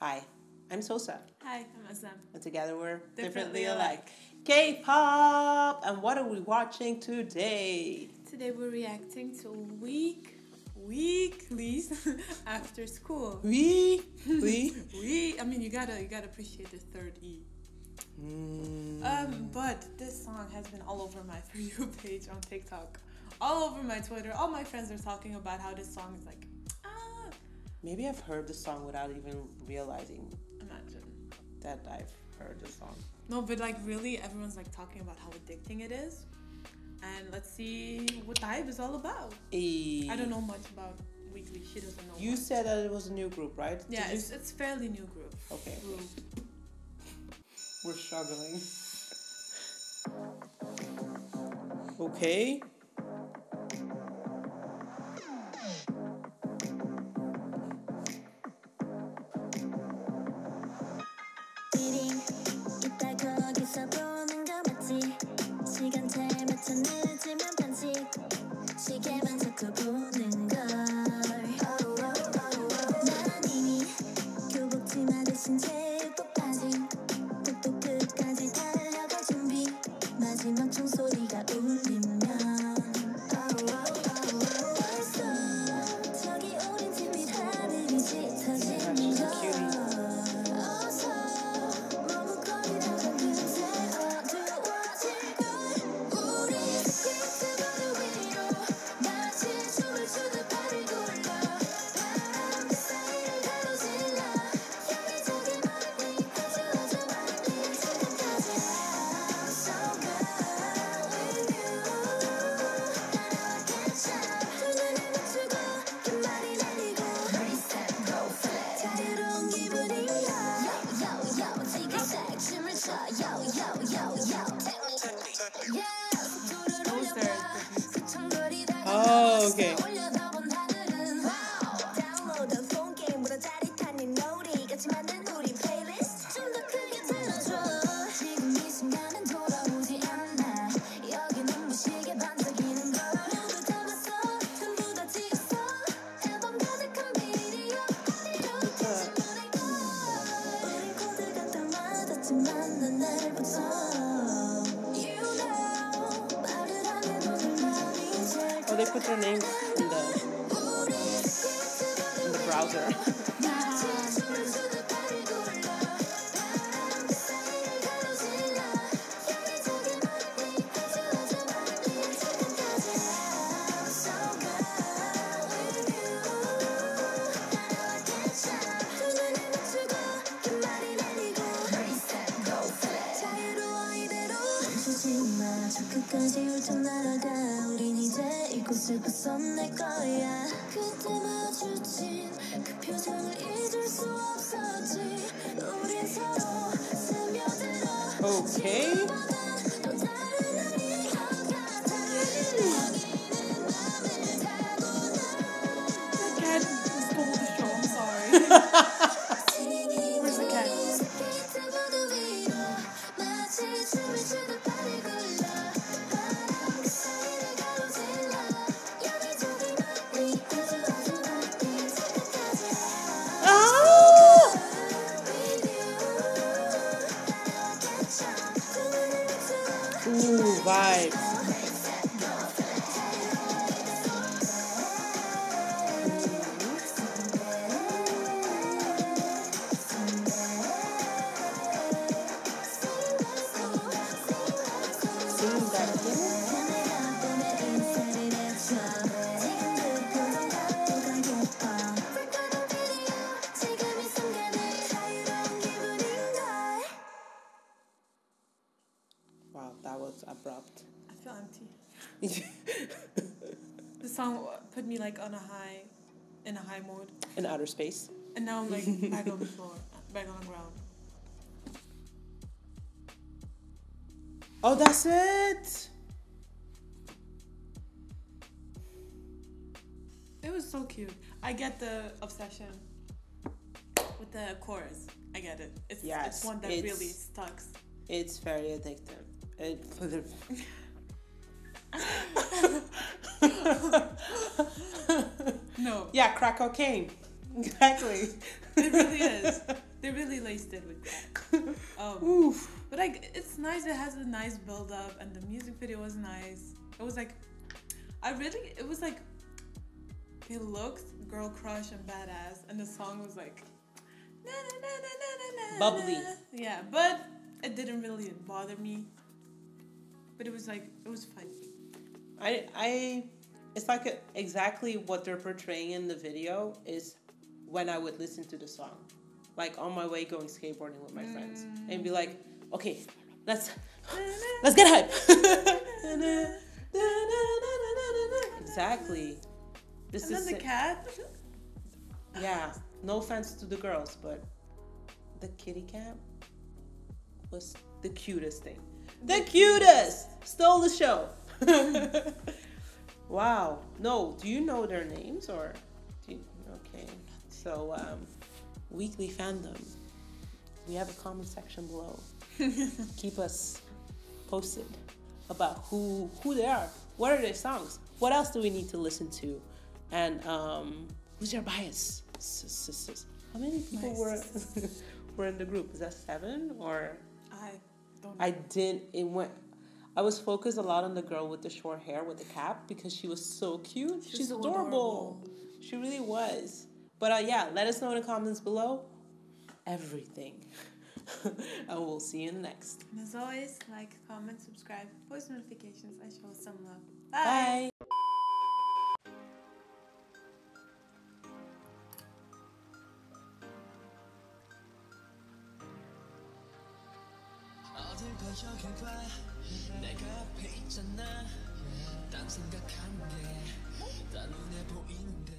Hi, I'm Sosa, Hi, I'm Özlem. and together we're Differently Alike. K-pop, and what are we watching today? Today we're reacting to week Weeekly's after school. We, we. We, I mean, you gotta you gotta appreciate the third E. Mm. Um, but this song has been all over my for you page on TikTok, all over my Twitter. All my friends are talking about how this song is like, Maybe I've heard the song without even realizing imagine. that I've heard the song. No, but like really, everyone's like talking about how addicting it is. And let's see what the hype is all about. Eh. I don't know much about Weeekly. She doesn't know. You much. said that it was a new group, right? Yeah, it's, it's fairly new group. Okay. Group. We're struggling. Okay. comfortable. They put their names in the in the browser. 끝까지 훌쩍 날아가. 우린 이제 이곳을 벗어날 거야. 그때 마주친 그 표정을 잊을 수 없었지. 우린 서로 스며들어 Okay. 또 다른 날인 abrupt. I feel empty. The song put me like on a high, in a high mode, In outer space. and now I'm like back on the floor, back on the ground. Oh, that's it. It was so cute. I get the obsession with the chorus. I get it. It's Yes, it's one that it's- really stuck. It's very addictive. It, No, yeah, crack cocaine. Exactly. it really is. did with that. Um, Oof. But like, it's nice. It has a nice build up, and the music video was nice. It was like, I really, it was like, it looked girl crush and badass, and the song was like, na, na, na, bubbly. Yeah, but it didn't really bother me. But it was like, it was fun. I I it's like a, exactly what they're portraying in the video is when I would listen to the song, like on my way going skateboarding with my mm. friends, and be like, okay, let's let's get hype. exactly. This and is then the cat. yeah. No offense to the girls, but the kitty cat was the cutest thing. The cutest stole the show. wow. No, do you know their names or? You, okay. So, um, Weeekly fandom. We have a comment section below. Keep us posted about who who they are. What are their songs? What else do we need to listen to? And um, who's your bias? How many people were were in the group? Is that seven or? I don't. Know. I didn't. It went. I was focused a lot on the girl with the short hair with the cap because she was so cute. She's, She's so adorable. adorable. She really was. But uh, yeah, let us know in the comments below everything. and we'll see you in the next. And as always, like, comment, subscribe, post notifications, and show some love. Bye. Bye. 내가 앞에 있잖아. 딴 생각하는 게다 눈에 보이는데